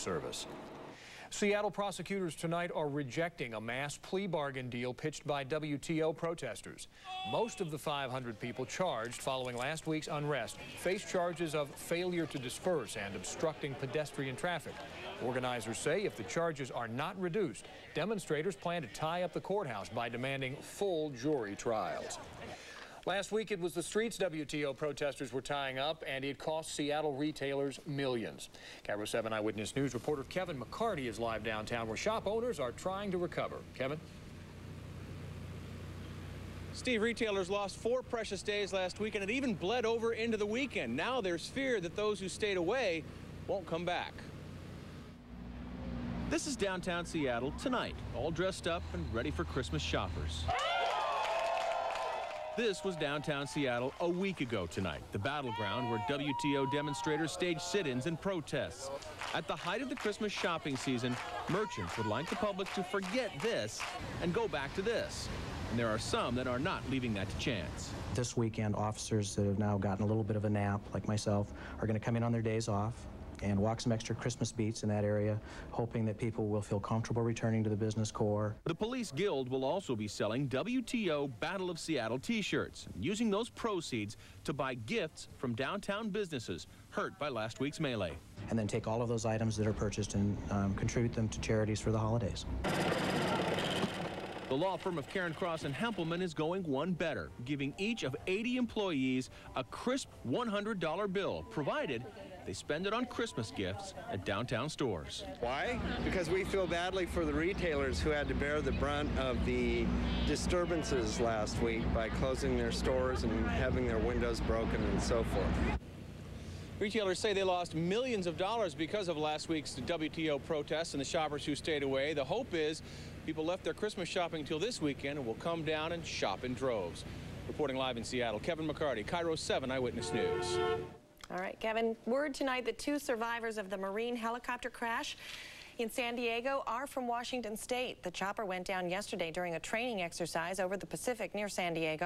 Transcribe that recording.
service. Seattle prosecutors tonight are rejecting a mass plea bargain deal pitched by WTO protesters. Most of the 500 people charged following last week's unrest face charges of failure to disperse and obstructing pedestrian traffic. Organizers say if the charges are not reduced, demonstrators plan to tie up the courthouse by demanding full jury trials. Last week, it was the streets WTO protesters were tying up, and it cost Seattle retailers millions. KIRO 7 Eyewitness News reporter Kevin McCarty is live downtown where shop owners are trying to recover. Kevin? Steve, retailers lost four precious days last week, and it even bled over into the weekend. Now there's fear that those who stayed away won't come back. This is downtown Seattle tonight, all dressed up and ready for Christmas shoppers. This was downtown Seattle a week ago tonight, the battleground where WTO demonstrators staged sit-ins and protests. At the height of the Christmas shopping season, merchants would like the public to forget this and go back to this. And there are some that are not leaving that to chance. This weekend, officers that have now gotten a little bit of a nap, like myself, are going to come in on their days off and walk some extra Christmas beats in that area, hoping that people will feel comfortable returning to the business core. The Police Guild will also be selling WTO Battle of Seattle t-shirts, using those proceeds to buy gifts from downtown businesses hurt by last week's melee. And then take all of those items that are purchased and um, contribute them to charities for the holidays. The law firm of Cairncross and Hempelmann is going one better, giving each of 80 employees a crisp $100 bill, provided they spend it on Christmas gifts at downtown stores. Why? Because we feel badly for the retailers who had to bear the brunt of the disturbances last week by closing their stores and having their windows broken and so forth. Retailers say they lost millions of dollars because of last week's WTO protests and the shoppers who stayed away. The hope is people left their Christmas shopping until this weekend and will come down and shop in droves. Reporting live in Seattle, Kevin McCarty, KIRO 7 Eyewitness News. All right, Kevin, word tonight that two survivors of the Marine helicopter crash in San Diego are from Washington State. The chopper went down yesterday during a training exercise over the Pacific near San Diego.